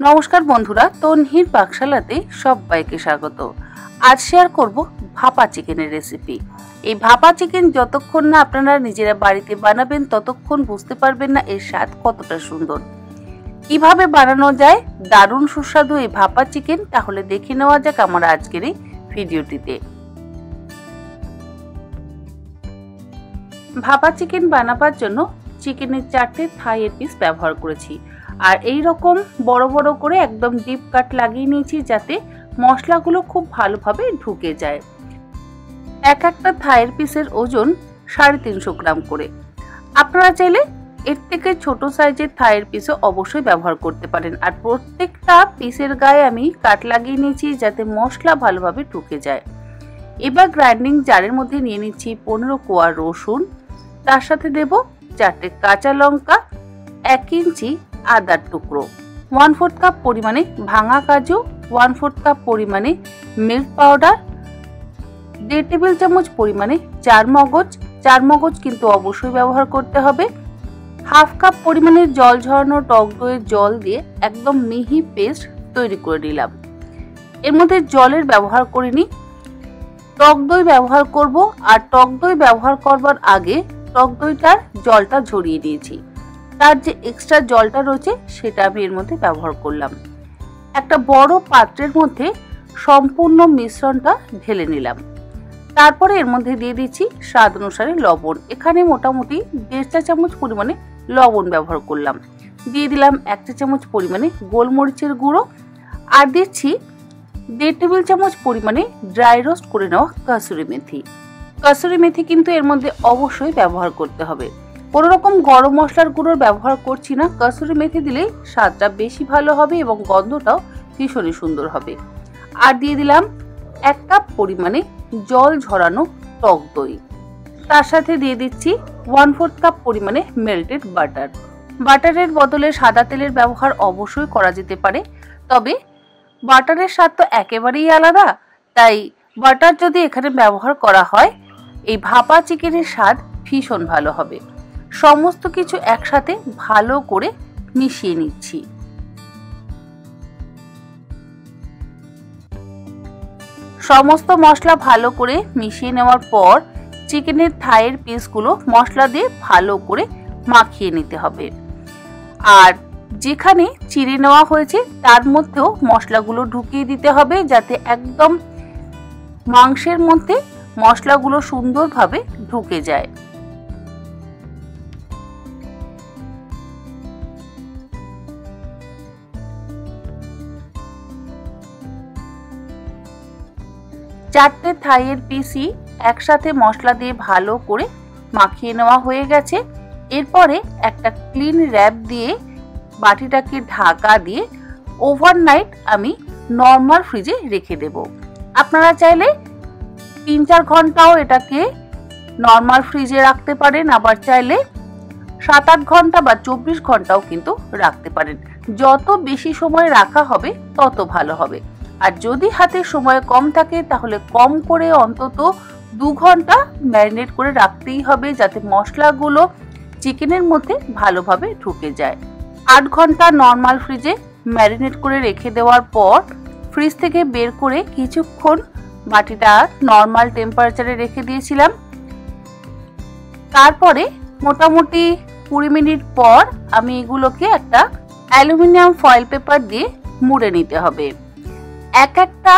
নমস্কার বন্ধুরা, তনহির পাকশালাতে সবাইকে স্বাগত। আজ শেয়ার করব ভাপা চিকেনের রেসিপি এই ভাপা চিকেন যতক্ষণ না আপনারা নিজেরা বাড়িতে বানাবেন, ততক্ষণ বুঝতে পারবেন না এর স্বাদ কতটা সুন্দর। কীভাবে বানানো যায়? দারুণ সুস্বাদু এই ভাপা চিকেন। তাহলে দেখে নেওয়া যাক আমার আজকের এই ভিডিওটিতে। ভাপা চিকেন বানাবার জন্য চিকেনের চারটে থাইয়ের পিস ব্যবহার করেছি। আর এই রকম বড় বড় করে একদম ডিপ কাট লাগিয়ে নিয়েছি যাতে মশলাগুলো খুব ভালোভাবে ঢুকে যায়। এক একটা থায়ের পিসের ওজন সাড়ে তিনশো গ্রাম করে। আপনারা চাইলে এর থেকে ছোট সাইজের থায়ের পিসও অবশ্যই ব্যবহার করতে পারেন। আর প্রত্যেকটা পিসের গায়ে আমি কাট লাগিয়ে নিয়েছি যাতে মশলা ভালোভাবে ঢুকে যায়। এবার গ্রাইন্ডিং জারের মধ্যে নিয়ে নিচ্ছি পনেরো কোয়া রসুন। তার সাথে দেব চারটে কাঁচা লঙ্কা, এক ইঞ্চি আদার টুকরো। ওয়ান ফোর্থ কাপ পরিমাণে ভাঙা কাজু ওয়ান ফোর্থ কাপ পরিমাণে মিল্ক পাউডার দেড় টেবিল চামচ পরিমাণে চার মগজ। চার মগজ কিন্তু অবশ্যই ব্যবহার করতে হবে। হাফ কাপ পরিমাণে জল ঝরানো টক দইয়ের জল দিয়ে একদম মিহি পেস্ট তৈরি করে নিলাম। এর মধ্যে জলের ব্যবহার করিনি টক দই ব্যবহার করব। আর টক দই ব্যবহার করবার আগে টক দইটার জলটা ঝরিয়ে দিয়েছি তার যে এক্সট্রা জলটা রয়েছে সেটা আমি এর মধ্যে ব্যবহার করলাম। একটা বড় পাত্রের মধ্যে সম্পূর্ণ মিশ্রণটা ঢেলে নিলাম। তারপরে এর মধ্যে দিয়ে দিচ্ছি স্বাদ অনুসারে লবণ। এখানে মোটামুটি দেড় চা চামচ পরিমাণে লবণ ব্যবহার করলাম। দিয়ে দিলাম এক চা চামচ পরিমাণে গোলমরিচের গুঁড়ো। আর দিচ্ছি দেড় টেবিল চামচ পরিমাণে ড্রাই রোস্ট করে নেওয়া কাসুরি মেথি। কাসুরি মেথি কিন্তু এর মধ্যে অবশ্যই ব্যবহার করতে হবে। কোনো রকম গরম মশলার গুঁড়োর ব্যবহার করছি না। কাসুরি মেথি দিলেই স্বাদটা বেশি ভালো হবে এবং গন্ধটাও ভীষণই সুন্দর হবে। আর দিয়ে দিলাম এক কাপ পরিমাণে জল ঝরানো টক দই। তার সাথে দিয়ে দিচ্ছি ওয়ান ফোর্থ কাপ পরিমাণে মেল্টেড বাটার বাটারের বদলে সাদা তেলের ব্যবহার অবশ্যই করা যেতে পারে, তবে বাটারের স্বাদ তো একেবারেই আলাদা। তাই বাটার যদি এখানে ব্যবহার করা হয়, এই ভাপা চিকেনের স্বাদ ভীষণ ভালো হবে। সমস্ত কিছু একসাথে ভালো করে মিশিয়ে নিচ্ছি। সমস্ত মশলা ভালো করে মিশিয়ে নেওয়ার পর চিকেনের থাইয়ের পিসগুলো মশলা দিয়ে ভালো করে মাখিয়ে নিতে হবে। আর যেখানে চিড়ে নেওয়া হয়েছে তার মধ্যেও মশলাগুলো ঢুকিয়ে দিতে হবে যাতে একদম মাংসের মধ্যে মশলাগুলো সুন্দরভাবে ঢুকে যায়। চারটে থাইয়ের পিসি একসাথে মশলা দিয়ে ভালো করে মাখিয়ে নেওয়া হয়ে গেছে। এরপরে একটা ক্লিন র্যাপ দিয়ে বাটিটাকে ঢাকা দিয়ে ওভারনাইট আমি নর্মাল ফ্রিজে রেখে দেব। আপনারা চাইলে তিন চার ঘন্টাও এটাকে নর্মাল ফ্রিজে রাখতে পারেন, আবার চাইলে সাত আট ঘণ্টা বা চব্বিশ ঘন্টাও কিন্তু রাখতে পারেন। যত বেশি সময় রাখা হবে, তত ভালো হবে। আর যদি হাতে সময় কম থাকে, তাহলে কম করে অন্তত দু ঘণ্টা ম্যারিনেট করে রাখতেই হবে যাতে মশলাগুলো চিকেনের মধ্যে ভালোভাবে ঢুকে যায়। আট ঘণ্টা নর্মাল ফ্রিজে ম্যারিনেট করে রেখে দেওয়ার পর ফ্রিজ থেকে বের করে কিছুক্ষণ বাটিটা নর্মাল টেম্পারেচারে রেখে দিয়েছিলাম। তারপরে মোটামুটি কুড়ি মিনিট পর আমি এগুলোকে একটা অ্যালুমিনিয়াম ফয়েল পেপার দিয়ে মুড়ে নিতে হবে। এক একটা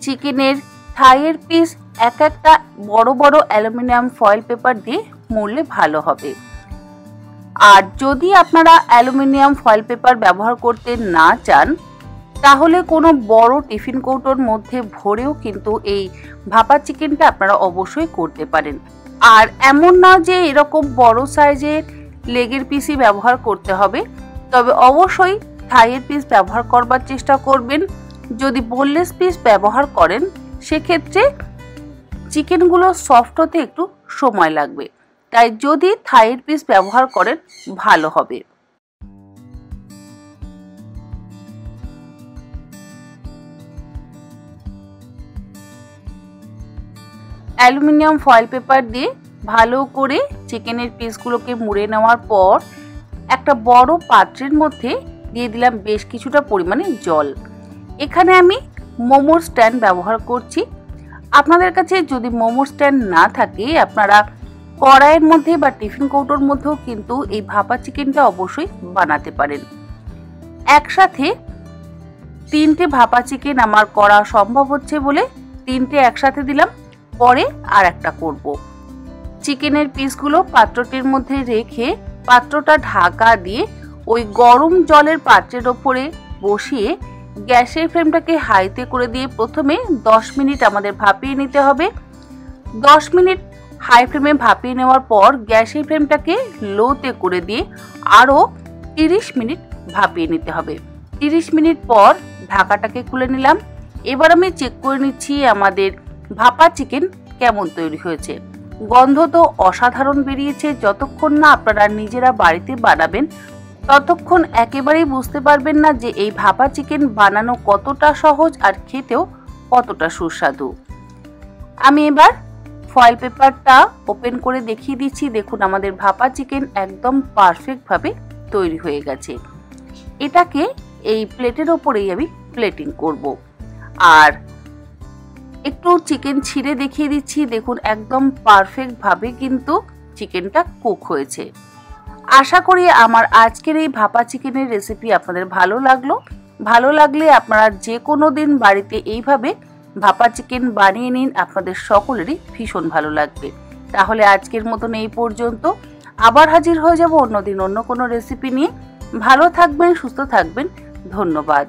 চিকেনের থাইয়ের পিস এক একটা বড় বড় অ্যালুমিনিয়াম ফয়েল পেপার দিয়ে মুড়লে ভালো হবে। আর যদি আপনারা অ্যালুমিনিয়াম ফয়েল পেপার ব্যবহার করতে না চান, তাহলে কোনো বড় টিফিন কৌটোর মধ্যে ভরেও কিন্তু এই ভাপা চিকেনটা আপনারা অবশ্যই করতে পারেন। আর এমন না যে এরকম বড় সাইজের লেগের পিসই ব্যবহার করতে হবে, তবে অবশ্যই থাইয়ের পিস ব্যবহার করবার চেষ্টা করবেন। যদি বোনলেস পিস ব্যবহার করেন, সেক্ষেত্রে চিকেনগুলো সফট হতে একটু সময় লাগবে। তাই যদি থাইয়ের পিস ব্যবহার করেন, ভালো হবে। অ্যালুমিনিয়াম ফয়েল পেপার দিয়ে ভালো করে চিকেনের পিসগুলোকে মুড়ে নেওয়ার পর, একটা বড় পাত্রের মধ্যে দিয়ে দিলাম বেশ কিছুটা পরিমাণে জল। এখানে আমি মোমোর স্ট্যান্ড ব্যবহার করছি। আপনাদের কাছে যদি মোমোর স্ট্যান্ড না থাকে, আপনারা কড়াইয়ের মধ্যে বা টিফিন কৌটোর মধ্যেও কিন্তু এই ভাপা চিকেনটা অবশ্যই বানাতে পারেন। একসাথে তিনটে ভাপা চিকেন আমার করা সম্ভব হচ্ছে বলে তিনটে একসাথে দিলাম, পরে আর একটা করব। চিকেনের পিসগুলো পাত্রটির মধ্যে রেখে পাত্রটা ঢাকা দিয়ে ওই গরম জলের পাত্রের ওপরে বসিয়ে গ্যাসের ফ্লেমটাকে হাইতে করে দিয়ে প্রথমে 10 মিনিট আমাদের ভাপিয়ে নিতে হবে। 10 মিনিট হাই ফ্লেমে ভাপিয়ে নেওয়ার পর গ্যাসের ফ্লেমটাকে লোতে করে দিয়ে আরও 30 মিনিট ভাপিয়ে নিতে হবে। 30 মিনিট পর ঢাকাটাকে খুলে নিলাম। এবার আমি চেক করে নিচ্ছি আমাদের ভাপা চিকেন কেমন তৈরি হয়েছে। গন্ধ তো অসাধারণ বেরিয়েছে, যতক্ষণ না আপনারা নিজেরা বাড়িতে বানাবেন ততক্ষণ একেবারেই বুঝতে পারবেন না যে এই ভাপা চিকেন বানানো কতটা সহজ আর খেতেও কতটা সুস্বাদু। আমি এবার ফয়েল পেপারটা ওপেন করে দেখিয়ে দিচ্ছি। দেখুন, আমাদের ভাপা চিকেন একদম পারফেক্টভাবে তৈরি হয়ে গেছে। এটাকে এই প্লেটের ওপরেই আমি প্লেটিং করব। আর একটু চিকেন ছিঁড়ে দেখিয়ে দিচ্ছি। দেখুন, একদম পারফেক্টভাবে কিন্তু চিকেনটা কুক হয়েছে। আশা করি আমার আজকের এই ভাপা চিকেনের রেসিপি আপনাদের ভালো লাগল। ভালো লাগলে আপনারা যে কোনো দিন বাড়িতে এইভাবে ভাপা চিকেন বানিয়ে নিন, আপনাদের সকলেরই ভীষণ ভালো লাগবে। তাহলে আজকের মতন এই পর্যন্ত। আবার হাজির হয়ে যাব অন্যদিন অন্য কোনো রেসিপি নিয়ে। ভালো থাকবেন, সুস্থ থাকবেন। ধন্যবাদ।